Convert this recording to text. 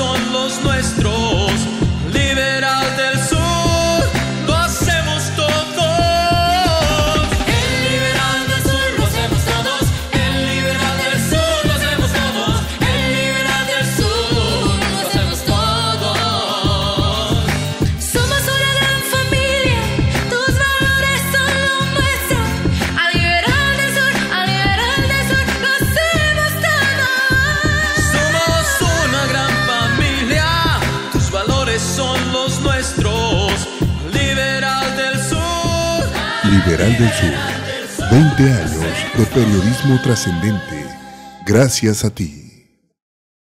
son los nuestros. los nuestros. Liberal del Sur. Liberal del Sur. 20 años de periodismo trascendente. Gracias a ti.